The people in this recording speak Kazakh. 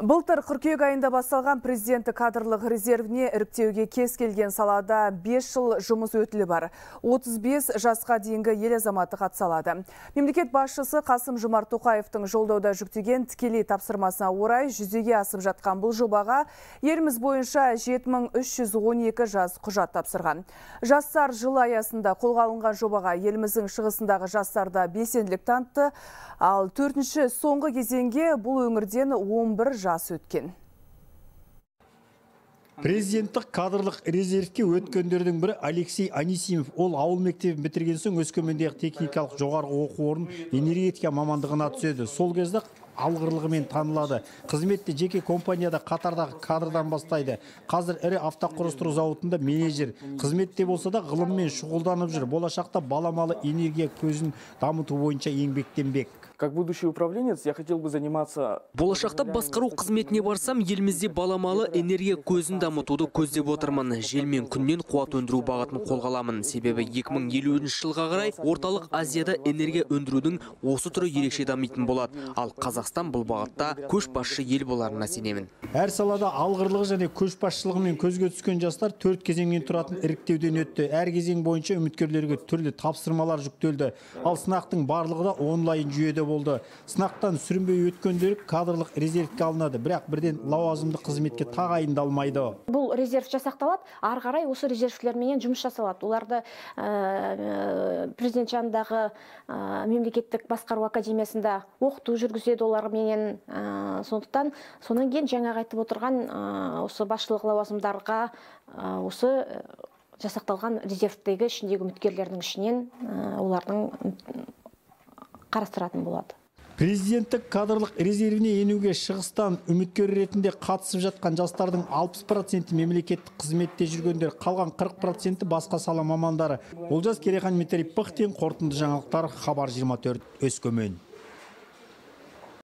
Былтыр қыркүйек айында басталған президенті кадрлық резервіне іріктеуге кез келген салада 5 жыл жұмыс өтілі бар. 35 жасқа дейінгі ел азаматы қатысалады. Мемлекет басшысы Қасым Жомарт Тоқаевтың жолдауда жүктеген тікелей тапсырмасына орай жүзеге асып жатқан бұл жобаға еліміз бойынша 7312 жас құжат тапсырған. Жастар жылы аясында қолға алынған жобаға еліміздің шығысындағы жастарда белсенділік танытты, ал төртінші соңғы кезеңге бұл өңірден 11 жас өткен. Президенттік кадрлық резервке өткендердің бірі алексей анисимов. Ол ауыл мектебін бітірген соң өскемендегі техникалық жоғарғы оқу орнын энергетика мамандығына түседі. Сол кезде алғырлығымен танылады. Қызметте жеке компанияда қатардағы кадрдан бастайды. Қазір ірі автоқұрастыру зауытында менеджер. Қызметте болса да ғылыммен шұғылданып жүр. Болашақта баламалы энергия көзін дамыту бойынша еңбектенбек. Как будущий управленец я хотел бы заниматься... Болашақта басқару қызметіне барсам, елімізде баламалы энергия көзін дамытуды көздеп отырмын. Жел мен күннен қуат өндіру бағытын қолға аламын. Себебі 2050 жылға қарай орталық Азияда энергия өндірудің осы түрі ерекше дамитын болады. Ал Қазақстан бұл бағытта көшбасшы ел боларына сенемін. Әр салада алғырлығы және көшбасшылығымен көзге түскен жастар төрт кезеңнен тұратын іріктеуден өтті. Әр кезең бойынша үміткерлерге түрлі тапсырмалар жүктелді. Ал сынақтың барлығы да онлайн жүйеде болды. Сынақтан сүрінбей өткендер кадрлық резервке алынады. Бірақ бірден лауазымды қызметке тағайындалмайды. Бұл резерв жасақталады. Ары қарай осы резервшілерменен жұмыс жасалады. Оларды ә, президент жанындағы ә, мемлекеттік басқару академиясында оқыту жүргізеді оларменен ә, сондықтан содан кейін жаңағы айтып отырған осы басшылық лауазымдарға осы жасақталған резервтегі ішіндегі үміткерлердің ішінен олардың қарастыратын болады. Президенттік кадрлық резервіне енуге шығыстан үміткер ретінде қатысып жатқан жастардың 60 проценті мемлекеттік қызметте жүргендер қалған 40 проценті басқа сала мамандары. Олжас керейхан дмитрий пыхтин қорытынды жаңалықтар хабар 24 өскемен.